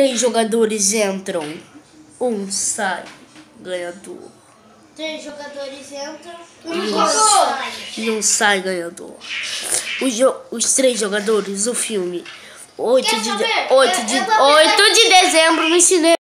Três jogadores entram, um sai, ganhador. Três jogadores entram, um sai. E um sai, ganhador. Os, os três jogadores, o filme. 8 Quer de, saber? 8 de, 8 de dezembro no cinema.